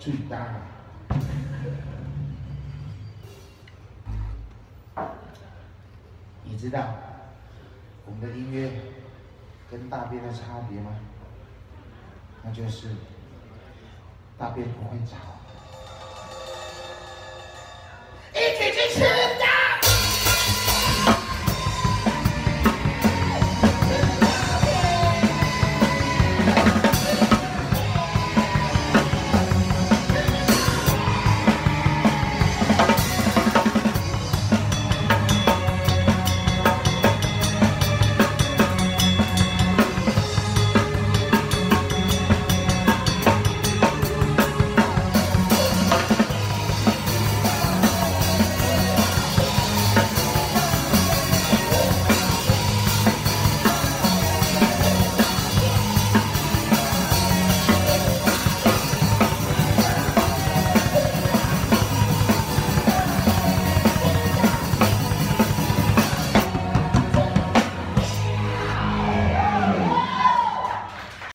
最大你知道我们的音乐跟大便的差别吗？那就是大便不会吵。一起支持。